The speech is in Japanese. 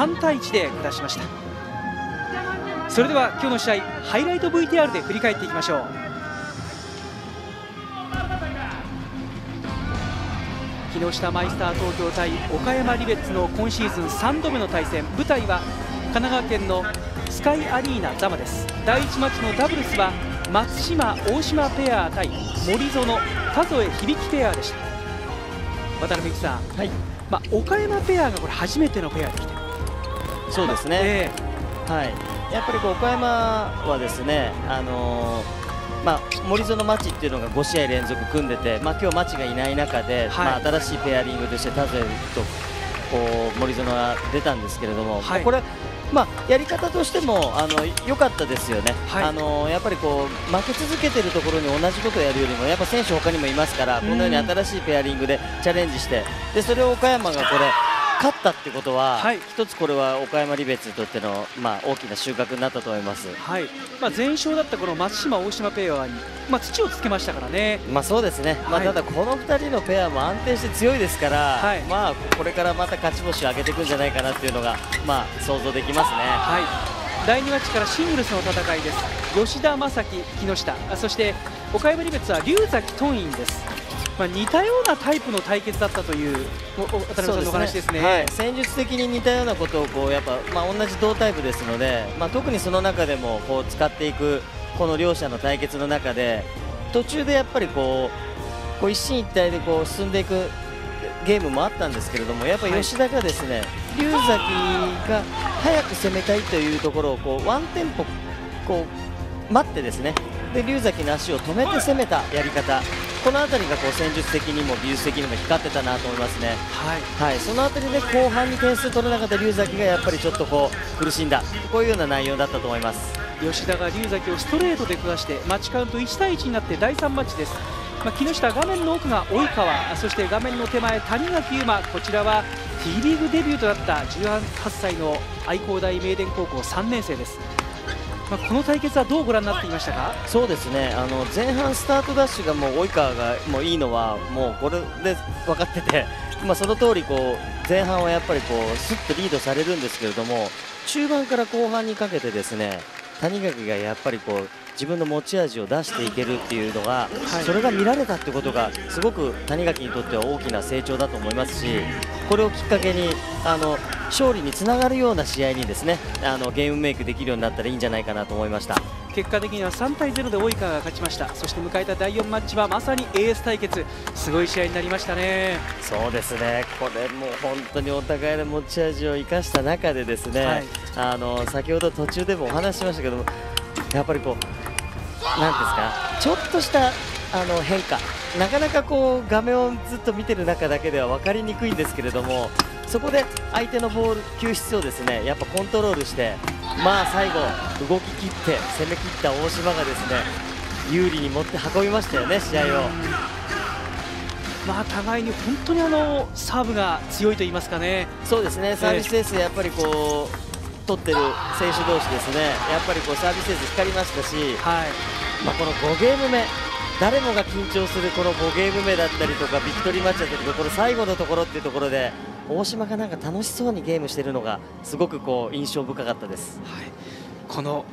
3対1で下しました。それでは今日の試合ハイライト VTR で振り返っていきましょう。木下マイスター東京対岡山リベッツの今シーズン3度目の対戦。舞台は神奈川県のスカイアリーナザマです。第1マッチのダブルスは松島大島ペア対森園田添響ペアでした。渡辺美樹さん、はい。まあ、岡山ペアがこれ初めてのペアで来てそうですね、えー、はい、やっぱりこう岡山はですね、あのーまあ、森園マッチっていうのが5試合連続組んでて、まあ、今日マッチがいない中で、はい、まあ、新しいペアリングとして田添とこう森園が出たんですけれども、はい、これまあ、やり方としてもあの良かったですよね、はい、あのやっぱりこう負け続けているところに同じことをやるよりもやっぱ選手他にもいますからこのように新しいペアリングでチャレンジしてでそれを岡山がこれ勝ったってことは、はい、一つこれは岡山リベツにとっての、まあ、大きな収穫になったと思います、はい。まあ、全勝だったこの松島、大島ペアに、まあ、土をつけましたからね、まあ、そうですね、まあ、ただこの2人のペアも安定して強いですから、はい、まあ、これからまた勝ち星を上げていくんじゃないかなっていうのが、まあ、想像できますね。はい。第2マッチからシングルスの戦いです。吉田正樹、木下。そして岡山リベツは龍崎トンインですまあ、似たようなタイプの対決だったという渡辺さんのお話ですね、ねはい、戦術的に似たようなことをこうやっぱ、まあ、同じ同タイプですので、まあ、特にその中でもこう使っていくこの両者の対決の中で途中でやっぱりこうこう一進一退でこう進んでいくゲームもあったんですけれどもやっぱ吉田がですね、はい、龍崎が早く攻めたいというところをこうワンテンポこう待ってですね。で龍崎の足を止めて攻めたやり方この辺りがこう戦術的にも技術的にも光ってたなと思いますね、はい、はい、その辺りで後半に点数取れなかった龍崎がやっぱりちょっとこう苦しんだ。こういうような内容だったと思います。吉田が龍崎をストレートで下してマッチカウント1対1になって第3マッチです、まあ、木下画面の奥が及川そして画面の手前谷垣優馬。こちらは T リーグデビューとなった18歳の愛工大名電高校3年生ですまあ、この対決はどうご覧になっていましたか？そうですね。あの前半スタートダッシュがもう及川がもういいのはもうこれで分かってて、まあ、その通りこり前半はやっぱりこうすっとリードされるんですけれども中盤から後半にかけてですね谷垣がやっぱりこう自分の持ち味を出していけるっていうのが、はい、それが見られたってことがすごく谷垣にとっては大きな成長だと思いますしこれをきっかけにあの勝利につながるような試合にですねあのゲームメイクできるようになったらいいんじゃないかなと思いました。結果的には3対0で及川が勝ちました。そして迎えた第4マッチはまさにエース対決。すごい試合になりましたね。そうですね。これも本当にお互いの持ち味を生かした中でですね、はい、あの先ほど途中でもお話ししましたけどもやっぱりこうなんですか？ちょっとしたあの変化なかなかこう画面をずっと見てる中だけでは分かりにくいんですけれどもそこで相手のボール救出をですねやっぱコントロールしてまあ最後動き切って攻め切った大島がですね有利に持って運びましたよね試合を。まあ、互いに本当にあのサーブが強いと言いますかね。そうですねサービスエースやっぱりこう取ってる選手同士ですね。やっぱりこうサービスエース光りましたし、はい。まあ、この5ゲーム目誰もが緊張するこの5ゲーム目だったりとかビクトリーマッチだったりとかこの最後のところっていうところで大島がなんか楽しそうにゲームしているのがすごくこう印象深かったです。はい、この